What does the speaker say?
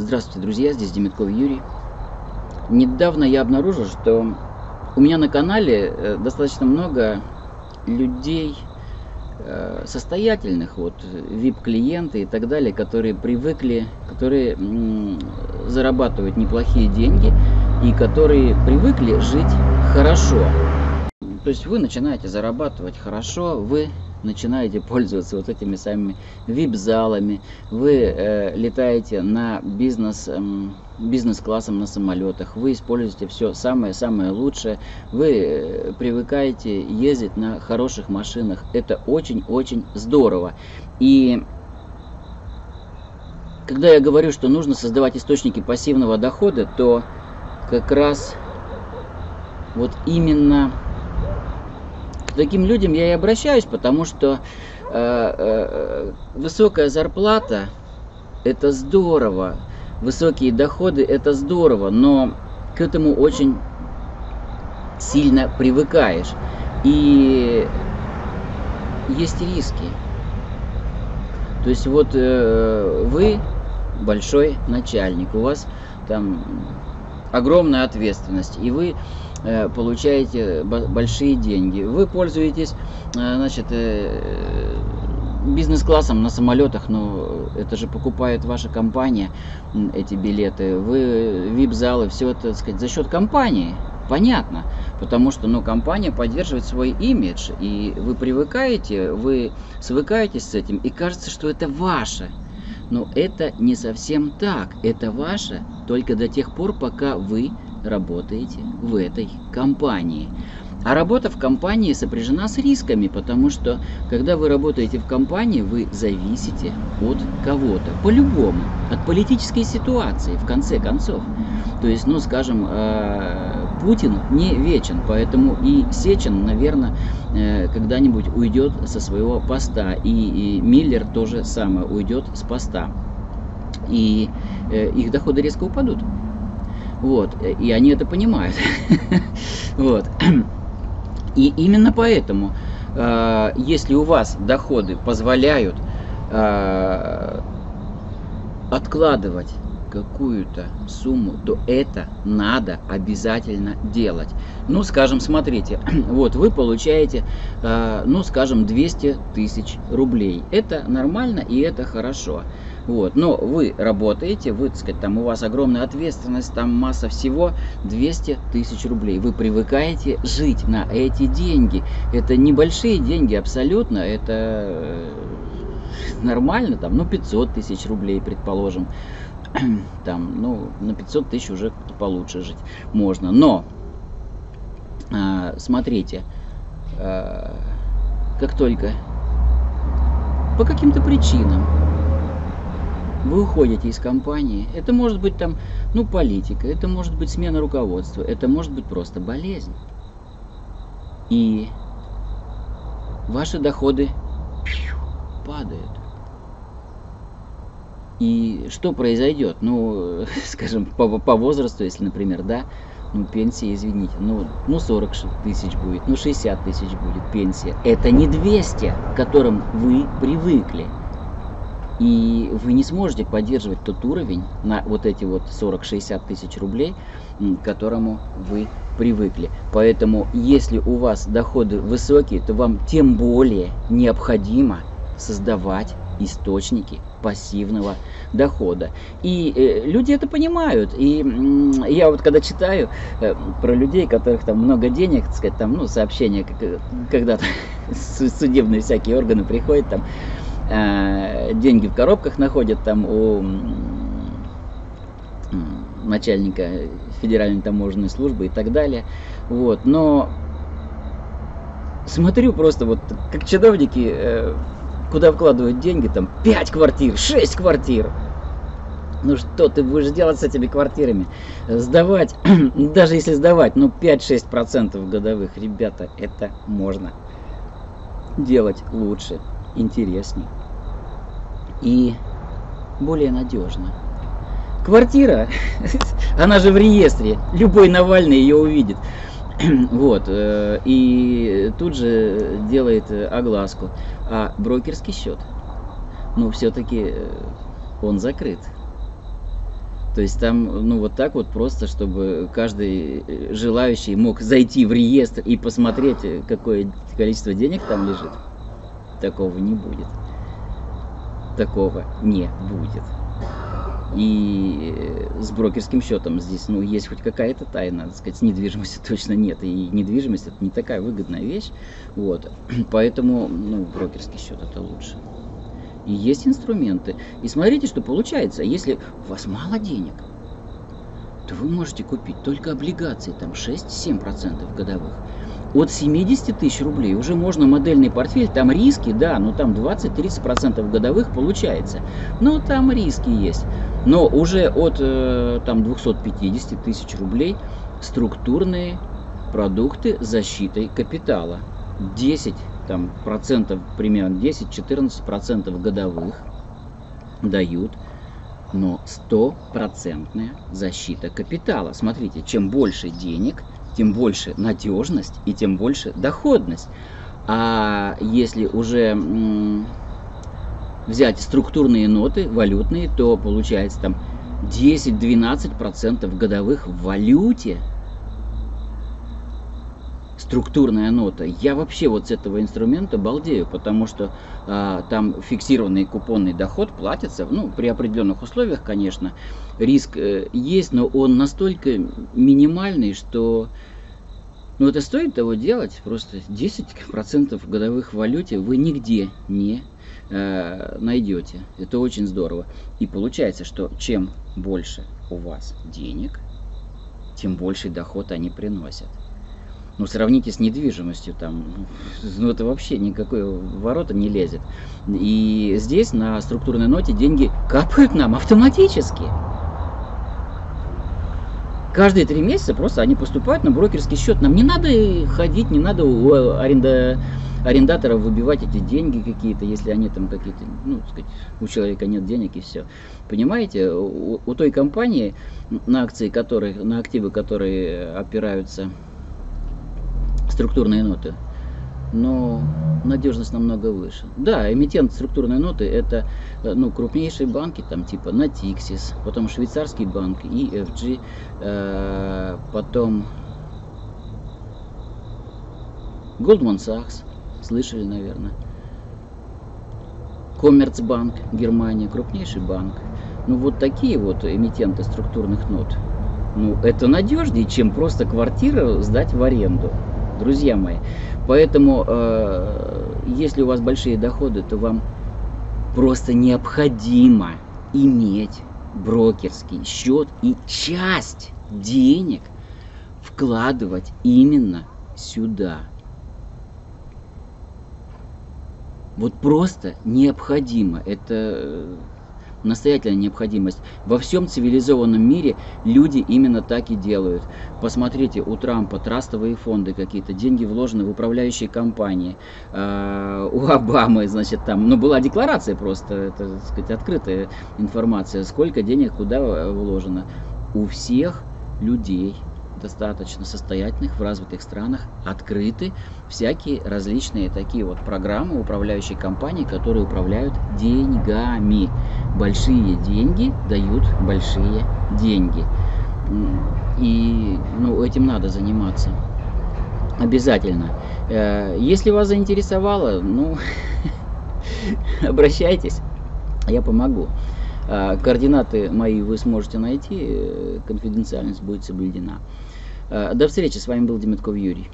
Здравствуйте, друзья, здесь Демитков Юрий. Недавно я обнаружил, что у меня на канале э, достаточно много людей э, состоятельных, вот VIP-клиенты и так далее, которые привыкли, которые зарабатывают неплохие деньги и которые привыкли жить хорошо. То есть вы начинаете зарабатывать хорошо, вы начинаете пользоваться вот этими самыми вип-залами, вы э, летаете на бизнес, э, бизнес-классом на самолетах, вы используете все самое-самое лучшее, вы э, привыкаете ездить на хороших машинах. Это очень-очень здорово. И когда я говорю, что нужно создавать источники пассивного дохода, то как раз вот именно таким людям я и обращаюсь, потому что э, э, высокая зарплата это здорово, высокие доходы это здорово, но к этому очень сильно привыкаешь. И есть риски. То есть вот э, вы большой начальник, у вас там огромная ответственность, и вы Э, получаете большие деньги. Вы пользуетесь э, значит, э, бизнес-классом на самолетах, но это же покупает ваша компания, эти билеты. Вы вип-залы, все это, так сказать, за счет компании. Понятно, потому что ну, компания поддерживает свой имидж, и вы привыкаете, вы свыкаетесь с этим, и кажется, что это ваше. Но это не совсем так. Это ваше только до тех пор, пока вы работаете в этой компании. А работа в компании сопряжена с рисками, потому что когда вы работаете в компании, вы зависите от кого-то, по-любому, от политической ситуации, в конце концов. То есть, ну, скажем, э, Путин не вечен, поэтому и Сечин, наверное, э, когда-нибудь уйдет со своего поста, и, и Миллер тоже самое уйдет с поста, и э, их доходы резко упадут. Вот, и они это понимают. вот. И именно поэтому, э, если у вас доходы позволяют э, откладывать какую-то сумму, то это надо обязательно делать. Ну, скажем, смотрите, вот вы получаете, э, ну, скажем, 200 тысяч рублей. Это нормально и это хорошо. Вот. Но вы работаете, вы, так сказать, там у вас огромная ответственность, там масса всего, 200 тысяч рублей. Вы привыкаете жить на эти деньги. Это небольшие деньги абсолютно, это э, нормально, там, ну, 500 тысяч рублей, предположим. Там, ну, на 500 тысяч уже получше жить можно. Но, э, смотрите, э, как только по каким-то причинам вы уходите из компании. Это может быть там, ну, политика, это может быть смена руководства, это может быть просто болезнь. И ваши доходы падают. И что произойдет? Ну, скажем, по, по возрасту, если, например, да, ну, пенсия, извините, ну, ну 40 тысяч будет, ну 60 тысяч будет пенсия. Это не 200, к которым вы привыкли. И вы не сможете поддерживать тот уровень на вот эти вот 40-60 тысяч рублей, к которому вы привыкли. Поэтому, если у вас доходы высокие, то вам тем более необходимо создавать источники пассивного дохода. И э, люди это понимают. И э, я вот когда читаю э, про людей, которых там много денег, так сказать, там, ну, сообщения, э, когда судебные всякие органы приходят, там, Э, деньги в коробках находят там у начальника федеральной таможенной службы и так далее. Вот. Но смотрю просто вот как чиновники, э, куда вкладывают деньги, там 5 квартир, 6 квартир. Ну что ты будешь делать с этими квартирами? Сдавать, даже если сдавать, ну 5-6% годовых, ребята, это можно делать лучше интересней и более надежно. Квартира, она же в реестре, любой Навальный ее увидит. Вот, э, и тут же делает огласку. А брокерский счет, ну, все-таки э, он закрыт. То есть там, ну вот так вот просто, чтобы каждый э, желающий мог зайти в реестр и посмотреть, э, какое количество денег там лежит. Такого не будет. Такого не будет. И э, с брокерским счетом здесь, ну, есть хоть какая-то тайна, так сказать, с недвижимостью точно нет. И недвижимость это не такая выгодная вещь. Вот. Поэтому, ну, брокерский счет это лучше. И есть инструменты. И смотрите, что получается. Если у вас мало денег, то вы можете купить только облигации, там 6-7% годовых. От 70 тысяч рублей уже можно модельный портфель, там риски, да, но там 20-30% годовых получается. Но там риски есть. Но уже от э, там 250 тысяч рублей структурные продукты с защитой капитала. 10 там, процентов, примерно 10-14 процентов годовых дают, но стопроцентная защита капитала. Смотрите, чем больше денег, тем больше надежность и тем больше доходность. А если уже взять структурные ноты, валютные, то получается там 10-12% годовых в валюте структурная нота. Я вообще вот с этого инструмента балдею, потому что а, там фиксированный купонный доход платится, ну, при определенных условиях, конечно, риск э, есть, но он настолько минимальный, что ну, это стоит того делать, просто 10% годовых в валюте вы нигде не э, найдете. Это очень здорово. И получается, что чем больше у вас денег, тем больше доход они приносят. Ну, сравните с недвижимостью, там, ну, это вообще никакой ворота не лезет. И здесь на структурной ноте деньги капают нам автоматически. Каждые три месяца просто они поступают на брокерский счет. Нам не надо ходить, не надо у аренда, арендаторов выбивать эти деньги какие-то, если они там какие-то, ну, сказать, у человека нет денег и все. Понимаете, у, у той компании, на акции которой, на активы, которые опираются структурные ноты, но надежность намного выше. Да, эмитент структурной ноты это э, ну, крупнейшие банки, там типа Natixis, потом швейцарский банк, EFG, э, потом Goldman Sachs, слышали, наверное. Коммерцбанк, Германия, крупнейший банк. Ну вот такие вот эмитенты структурных нот. Ну это надежнее, чем просто квартиру сдать в аренду друзья мои. Поэтому, э, если у вас большие доходы, то вам просто необходимо иметь брокерский счет и часть денег вкладывать именно сюда. Вот просто необходимо. Это настоятельная необходимость. Во всем цивилизованном мире люди именно так и делают. Посмотрите, у Трампа трастовые фонды какие-то, деньги вложены в управляющие компании. А, у Обамы, значит, там, ну, была декларация просто, это, так сказать, открытая информация, сколько денег куда вложено. У всех людей достаточно состоятельных в развитых странах открыты всякие различные такие вот программы управляющей компании, которые управляют деньгами. Большие деньги дают большие деньги. И ну, этим надо заниматься. Обязательно. Э, если вас заинтересовало, ну, обращайтесь, я помогу. Э, координаты мои вы сможете найти, э, конфиденциальность будет соблюдена. До встречи, с вами был Демитков Юрий.